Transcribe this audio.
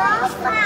Waffle. fine.